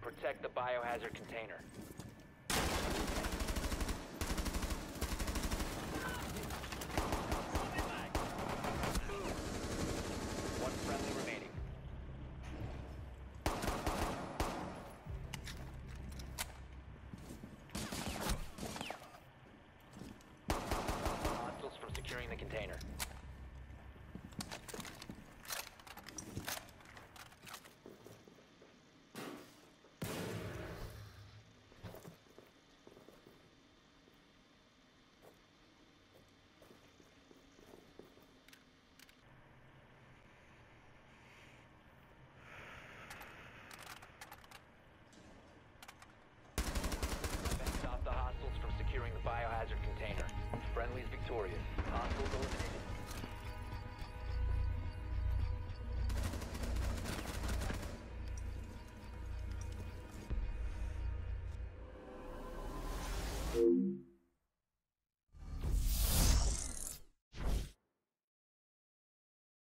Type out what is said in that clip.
Protect the biohazard container. Container. Stop the hostiles from securing the biohazard container. Friendly's victorious. Hostiles eliminated. you